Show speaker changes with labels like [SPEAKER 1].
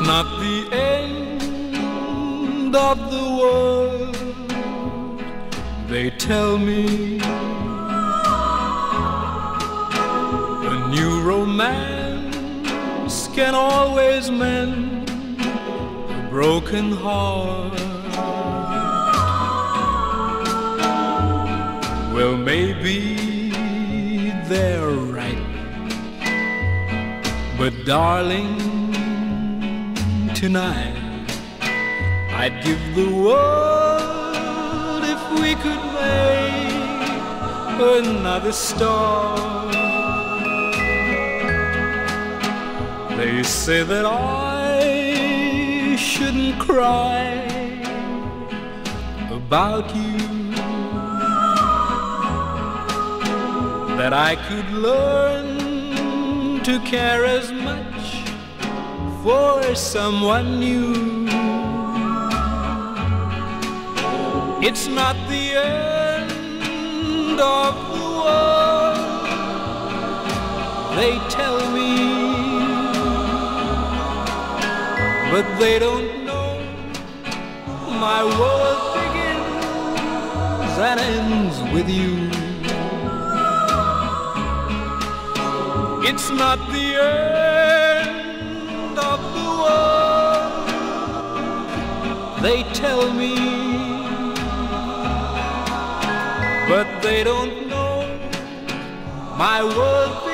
[SPEAKER 1] not the end of the world. They tell me a new romance can always mend a broken heart. Well, maybe they're right, but darling tonight. I'd give the world if we could make another start. They say that I shouldn't cry about you. That I could learn to care as much for someone new. It's not the end of the world, they tell me, but they don't know my world begins and ends with you. It's not the end they tell me, but they don't know my world